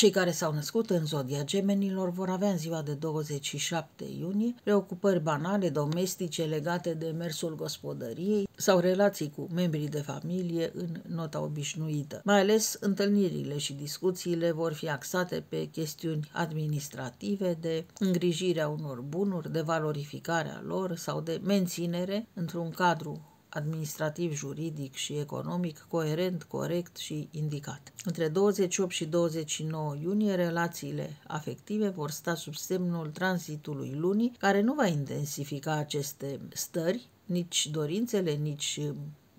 Cei care s-au născut în zodia gemenilor vor avea în ziua de 27 iunie preocupări banale, domestice, legate de mersul gospodăriei sau relații cu membrii de familie în nota obișnuită. Mai ales întâlnirile și discuțiile vor fi axate pe chestiuni administrative, de îngrijirea unor bunuri, de valorificarea lor sau de menținere într-un cadru administrativ, juridic și economic coerent, corect și indicat. Între 28 și 29 iunie, relațiile afective vor sta sub semnul tranzitului lunii, care nu va intensifica aceste stări, nici dorințele, nici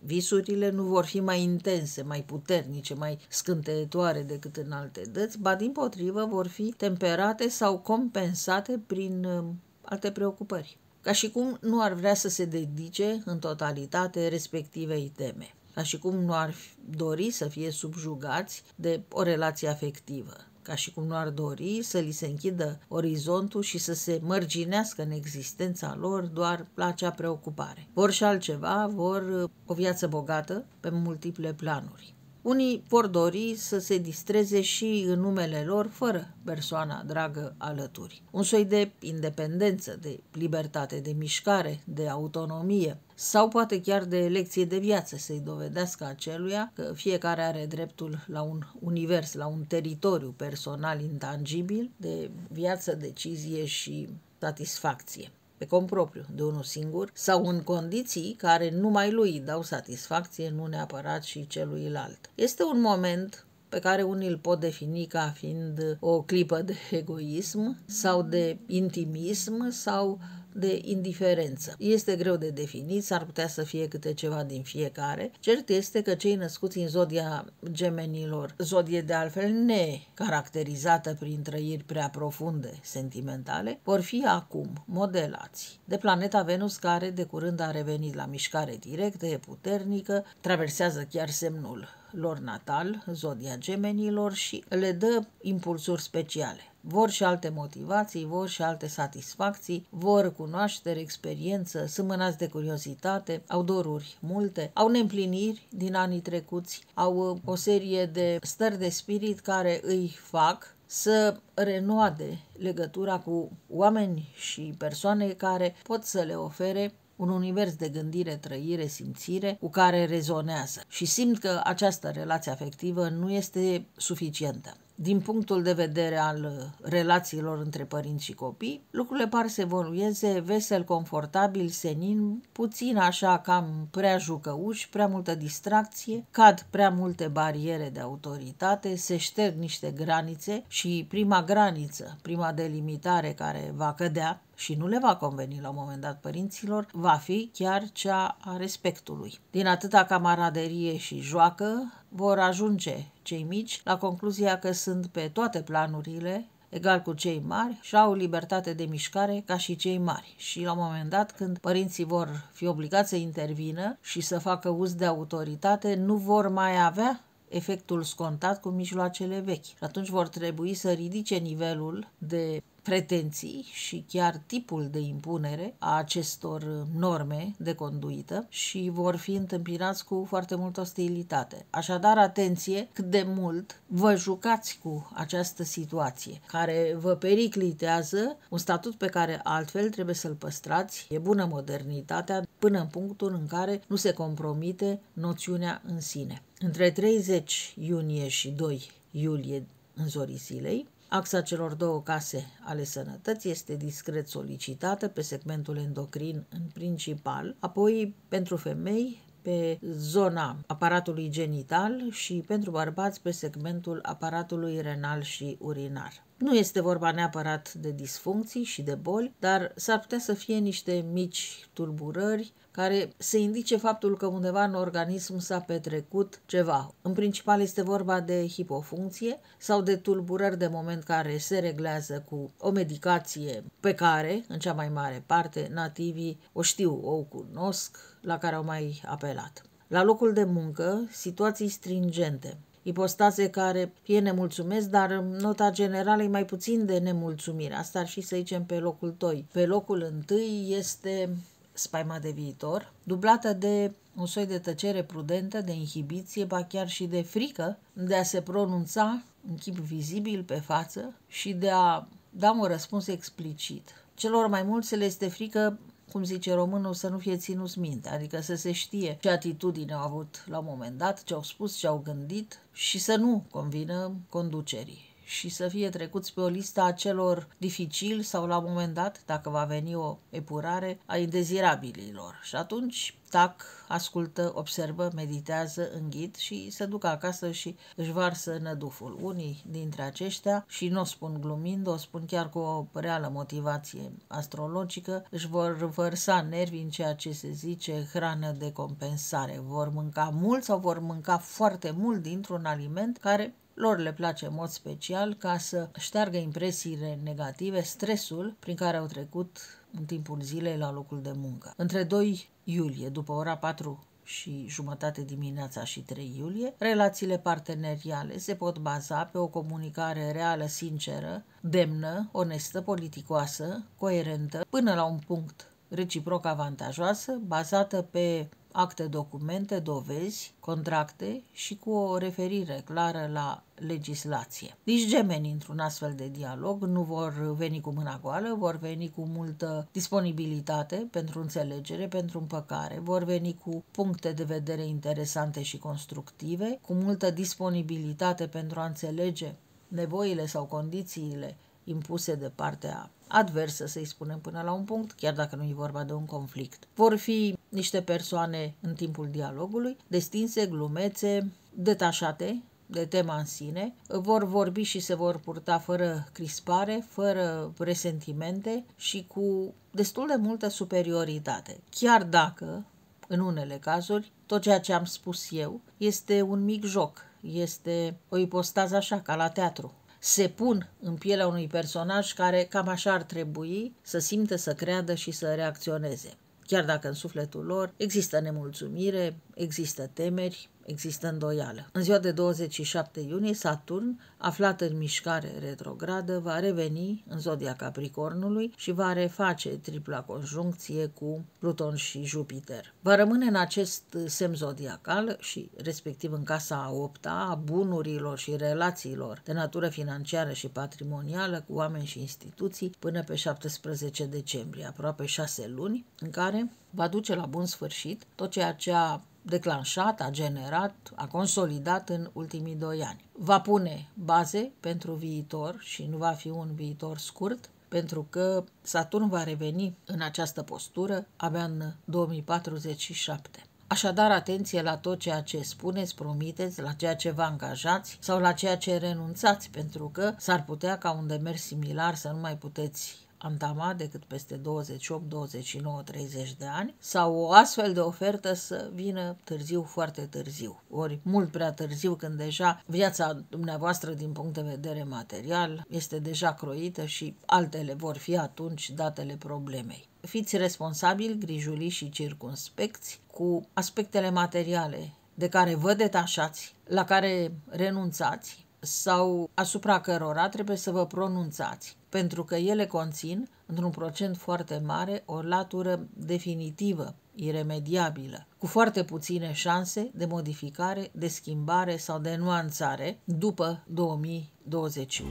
Visurile nu vor fi mai intense, mai puternice, mai scânteietoare decât în alte dăți, ba din potrivă vor fi temperate sau compensate prin uh, alte preocupări ca și cum nu ar vrea să se dedice în totalitate respectivei teme, ca și cum nu ar dori să fie subjugați de o relație afectivă, ca și cum nu ar dori să li se închidă orizontul și să se mărginească în existența lor doar la acea preocupare. Vor și altceva, vor o viață bogată pe multiple planuri. Unii vor dori să se distreze și în numele lor, fără persoana dragă alături. Un soi de independență, de libertate, de mișcare, de autonomie, sau poate chiar de lecție de viață să-i dovedească aceluia că fiecare are dreptul la un univers, la un teritoriu personal intangibil de viață, decizie și satisfacție pe cont propriu, de unul singur, sau în condiții care numai lui dau satisfacție, nu neapărat și celuilalt. Este un moment pe care unii îl pot defini ca fiind o clipă de egoism sau de intimism sau de indiferență. Este greu de definit, s-ar putea să fie câte ceva din fiecare. Cert este că cei născuți în zodia gemenilor, zodie de altfel necaracterizată prin trăiri prea profunde, sentimentale, vor fi acum modelați de planeta Venus care de curând a revenit la mișcare directă, e puternică, traversează chiar semnul lor natal, zodia gemenilor și le dă impulsuri speciale. Vor și alte motivații, vor și alte satisfacții, vor cunoaștere, experiență, sunt mânați de curiozitate, au doruri multe, au neîmpliniri din anii trecuți, au uh, o serie de stări de spirit care îi fac să renoade legătura cu oameni și persoane care pot să le ofere un univers de gândire, trăire, simțire cu care rezonează și simt că această relație afectivă nu este suficientă din punctul de vedere al uh, relațiilor între părinți și copii, lucrurile par să evolueze vesel, confortabil, senin, puțin așa cam prea jucăuși, prea multă distracție, cad prea multe bariere de autoritate, se șterg niște granițe și prima graniță, prima delimitare care va cădea și nu le va conveni la un moment dat părinților, va fi chiar cea a respectului. Din atâta camaraderie și joacă vor ajunge cei mici la concluzia că sunt pe toate planurile egal cu cei mari și au libertate de mișcare ca și cei mari. Și la un moment dat, când părinții vor fi obligați să intervină și să facă uz de autoritate, nu vor mai avea efectul scontat cu mijloacele vechi. Și atunci vor trebui să ridice nivelul de pretenții și chiar tipul de impunere a acestor norme de conduită și vor fi întâmpinați cu foarte multă ostilitate. Așadar, atenție cât de mult vă jucați cu această situație care vă periclitează un statut pe care altfel trebuie să-l păstrați. E bună modernitatea până în punctul în care nu se compromite noțiunea în sine. Între 30 iunie și 2 iulie în zorii zilei, Axa celor două case ale sănătății este discret solicitată pe segmentul endocrin în principal, apoi pentru femei pe zona aparatului genital și pentru bărbați pe segmentul aparatului renal și urinar. Nu este vorba neapărat de disfuncții și de boli, dar s-ar putea să fie niște mici tulburări care să indice faptul că undeva în organism s-a petrecut ceva. În principal este vorba de hipofuncție sau de tulburări de moment care se reglează cu o medicație pe care, în cea mai mare parte, nativii o știu, o cunosc, la care au mai apelat. La locul de muncă, situații stringente, ipostaze care fie nemulțumesc, dar nota generală e mai puțin de nemulțumire. Asta ar fi să zicem pe locul 2. Pe locul întâi este spaima de viitor, dublată de un soi de tăcere prudentă, de inhibiție, ba chiar și de frică de a se pronunța în chip vizibil pe față și de a da un răspuns explicit. Celor mai mulți le este frică cum zice românul, să nu fie ținuți minte, adică să se știe ce atitudine au avut la un moment dat, ce au spus, ce au gândit și să nu convină conducerii și să fie trecuți pe o listă a celor dificili sau la un moment dat, dacă va veni o epurare, a indezirabililor. Și atunci tac, ascultă, observă, meditează, înghit și se duc acasă și își varsă năduful. Unii dintre aceștia, și nu o spun glumind, o spun chiar cu o reală motivație astrologică, își vor vărsa nervi în ceea ce se zice hrană de compensare. Vor mânca mult sau vor mânca foarte mult dintr-un aliment care lor le place în mod special ca să șteargă impresiile negative, stresul prin care au trecut în timpul zilei la locul de muncă. Între 2 iulie, după ora 4 și jumătate dimineața și 3 iulie, relațiile parteneriale se pot baza pe o comunicare reală, sinceră, demnă, onestă, politicoasă, coerentă, până la un punct reciproc avantajoasă, bazată pe acte, documente, dovezi, contracte și cu o referire clară la legislație. Nici gemeni într-un astfel de dialog nu vor veni cu mâna goală, vor veni cu multă disponibilitate pentru înțelegere, pentru împăcare, vor veni cu puncte de vedere interesante și constructive, cu multă disponibilitate pentru a înțelege nevoile sau condițiile impuse de partea adversă, să-i spunem până la un punct, chiar dacă nu e vorba de un conflict. Vor fi niște persoane în timpul dialogului, destinse, glumețe, detașate de tema în sine, vor vorbi și se vor purta fără crispare, fără resentimente și cu destul de multă superioritate. Chiar dacă, în unele cazuri, tot ceea ce am spus eu este un mic joc, este o ipostază așa, ca la teatru se pun în pielea unui personaj care cam așa ar trebui să simtă, să creadă și să reacționeze. Chiar dacă în sufletul lor există nemulțumire, există temeri, există îndoială. În ziua de 27 iunie, Saturn, aflat în mișcare retrogradă, va reveni în zodia Capricornului și va reface tripla conjuncție cu Pluton și Jupiter. Va rămâne în acest semn zodiacal și respectiv în casa a opta a bunurilor și relațiilor de natură financiară și patrimonială cu oameni și instituții până pe 17 decembrie, aproape șase luni, în care va duce la bun sfârșit tot ceea ce a declanșat, a generat, a consolidat în ultimii doi ani. Va pune baze pentru viitor și nu va fi un viitor scurt, pentru că Saturn va reveni în această postură abia în 2047. Așadar, atenție la tot ceea ce spuneți, promiteți, la ceea ce vă angajați sau la ceea ce renunțați, pentru că s-ar putea ca un demers similar să nu mai puteți antama decât peste 28, 29, 30 de ani sau o astfel de ofertă să vină târziu, foarte târziu. Ori mult prea târziu când deja viața dumneavoastră din punct de vedere material este deja croită și altele vor fi atunci datele problemei. Fiți responsabili, grijuli și circunspecți cu aspectele materiale de care vă detașați, la care renunțați sau asupra cărora trebuie să vă pronunțați pentru că ele conțin, într-un procent foarte mare, o latură definitivă, iremediabilă, cu foarte puține șanse de modificare, de schimbare sau de nuanțare după 2021.